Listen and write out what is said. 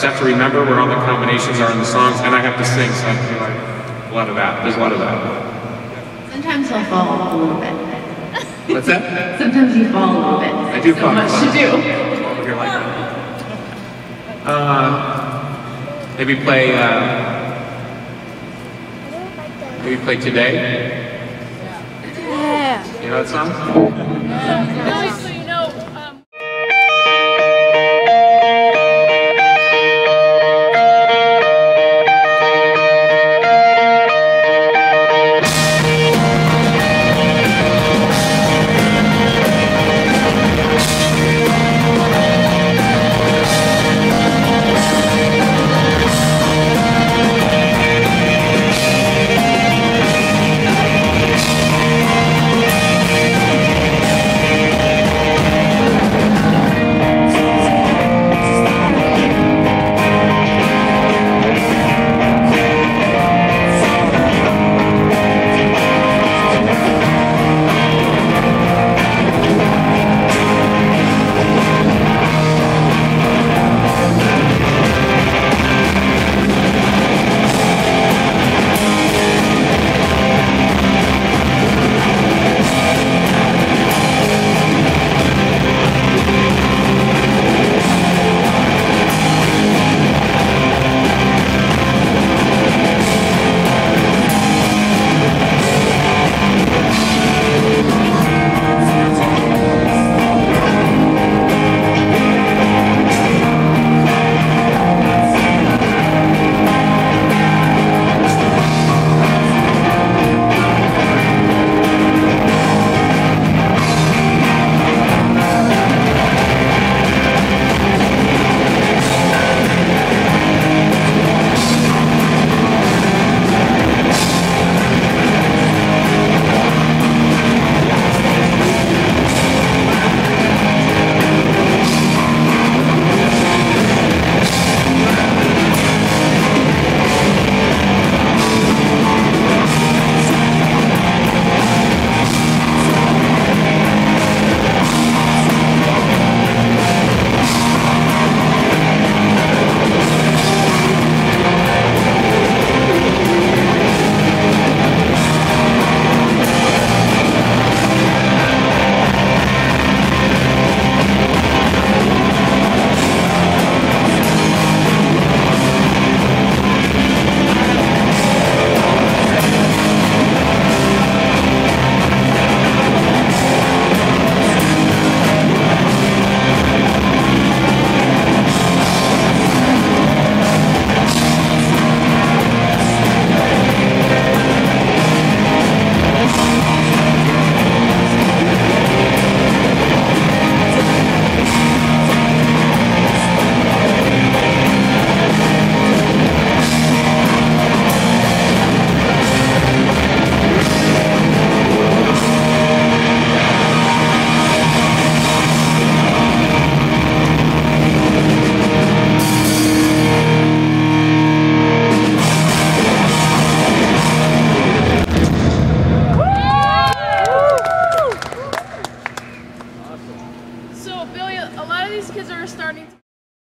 just have to remember where all the combinations are in the songs, and I have to sing, so I have to do like a lot of that. There's a lot of that. Sometimes I'll fall off a little bit. What's that? Sometimes you fall a little bit. I do so fall. much to do. Over here like that. Uh, maybe play. Uh, maybe play today. Yeah. You know that song?